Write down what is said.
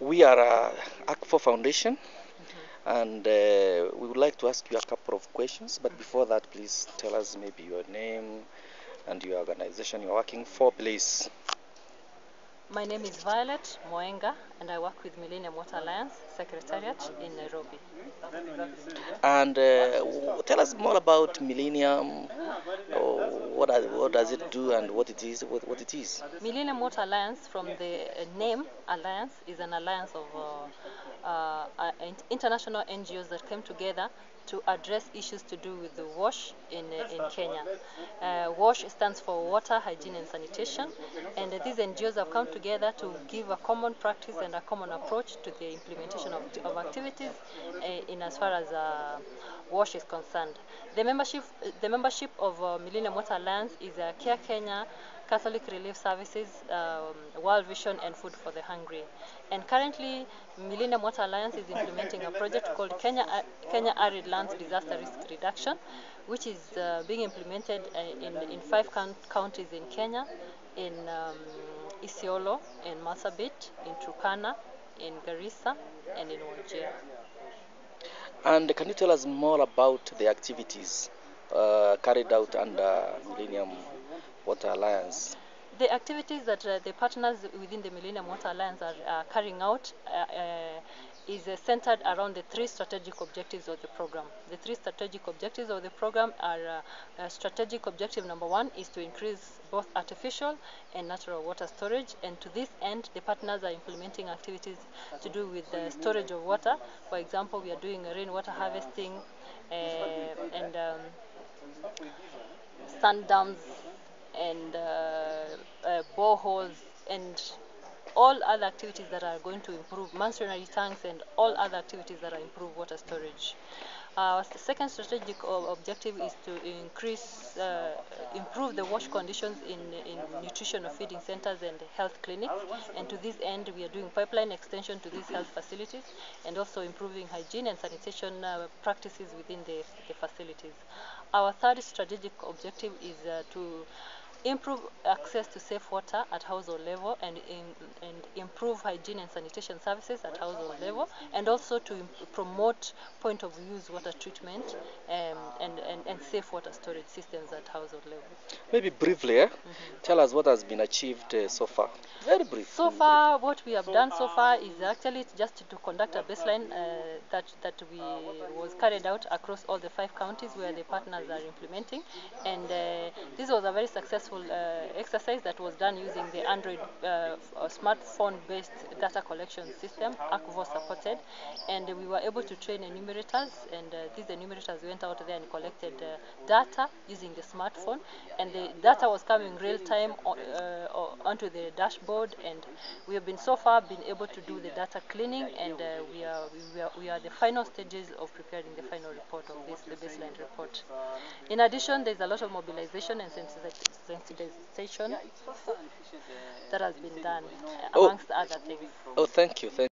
We are uh, Akvo Foundation, and uh, we would like to ask you a couple of questions. But before that, please tell us maybe your name and your organization you're working for, please. My name is Violet Moenga, and I work with Millennium Water Alliance Secretariat in Nairobi. And uh, w- tell us more about Millennium. Or what, are, what does it do and what it is? What, what it is? Millennium Water Alliance, from the uh, name Alliance, is an alliance of uh, uh, uh, international NGOs that came together to address issues to do with the WASH in, uh, in Kenya. Uh, WASH stands for Water, Hygiene and Sanitation, and these NGOs have come together to give a common practice and a common approach to the implementation of, of activities in as far as WASH is concerned. The membership, the membership of Millennium Water Alliance is uh, Care Kenya, Catholic Relief Services, um, World Vision, and Food for the Hungry. And currently, Millennium Water Alliance is implementing a project called Kenya, Kenya Arid Lands Disaster Risk Reduction, which is uh, being implemented uh, in, in five count- counties in Kenya, in um, Isiolo, in Marsabit, in Turkana, in Garissa, and in Wajir. And can you tell us more about the activities uh, carried out under Millennium Water Alliance? The activities that uh, the partners within the Millennium Water Alliance are carrying out uh, uh, is centered around the three strategic objectives of the program. The three strategic objectives of the program are strategic objective number one is to increase both artificial and natural water storage, and to this end, the partners are implementing activities to do with the storage of water. For example, we are doing rainwater harvesting uh, and um, sand dams and uh, uh, boreholes and all other activities that are going to improve masonry tanks and all other activities that are improve water storage. Our second strategic objective is to increase, uh, improve the wash conditions in, in nutritional feeding centers and health clinics. And to this end, we are doing pipeline extension to these health facilities and also improving hygiene and sanitation uh, practices within the, the facilities. Our third strategic objective is uh, to improve access to safe water at household level and, in, and improve hygiene and sanitation services at household level and also to promote point of use water treatment um, and, and, and safe water storage systems at household level. Maybe briefly, eh? tell us what has been achieved uh, so far. Very brief. So far, what we have done so far is actually just to conduct a baseline uh, that that we was carried out across all the five counties where the partners are implementing, and uh, this was a very successful uh, exercise that was done using the Android uh, smartphone-based data collection system, Akvo supported, and we were able to train enumerators, and uh, these enumerators went out there and collected uh, data using the smartphone, and the data was coming real time uh, onto the dashboard, and we have been so far been able to do the data cleaning, and uh, we are we are we are the final stages of preparing the final report of this the baseline report. In addition, there's a lot of mobilization and sensitization that has been done, Oh. amongst other things. Oh, thank you. Thank